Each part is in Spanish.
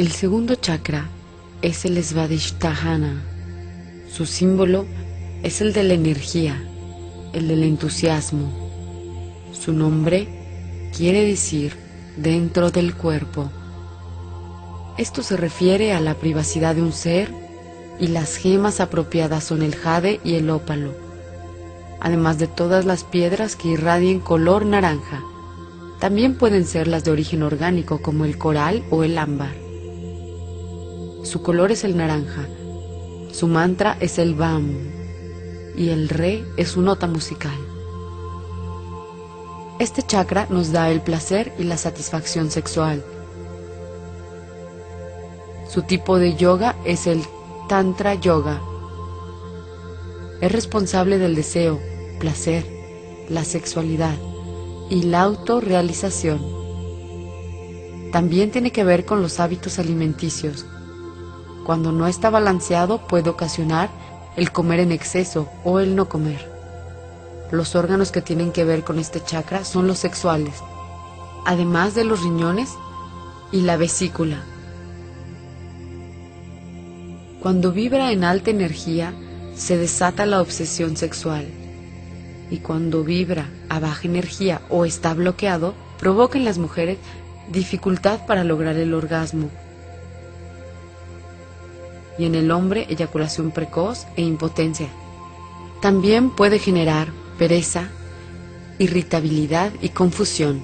El segundo chakra es el Svadhisthana. Su símbolo es el de la energía, el del entusiasmo. Su nombre quiere decir dentro del cuerpo. Esto se refiere a la privacidad de un ser y las gemas apropiadas son el jade y el ópalo, además de todas las piedras que irradien color naranja. También pueden ser las de origen orgánico como el coral o el ámbar. Su color es el naranja, su mantra es el BAM y el re es su nota musical. Este chakra nos da el placer y la satisfacción sexual. Su tipo de yoga es el Tantra Yoga. Es responsable del deseo, placer, la sexualidad y la autorrealización. También tiene que ver con los hábitos alimenticios. Cuando no está balanceado puede ocasionar el comer en exceso o el no comer. Los órganos que tienen que ver con este chakra son los sexuales, además de los riñones y la vesícula. Cuando vibra en alta energía, se desata la obsesión sexual. Y cuando vibra a baja energía o está bloqueado, provoca en las mujeres dificultad para lograr el orgasmo. Y en el hombre, eyaculación precoz e impotencia. También puede generar pereza, irritabilidad y confusión.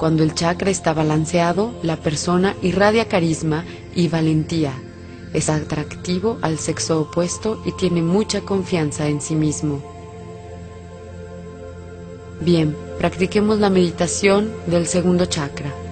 Cuando el chakra está balanceado, la persona irradia carisma y valentía es atractivo al sexo opuesto y tiene mucha confianza en sí mismo. Bien, practiquemos la meditación del segundo chakra.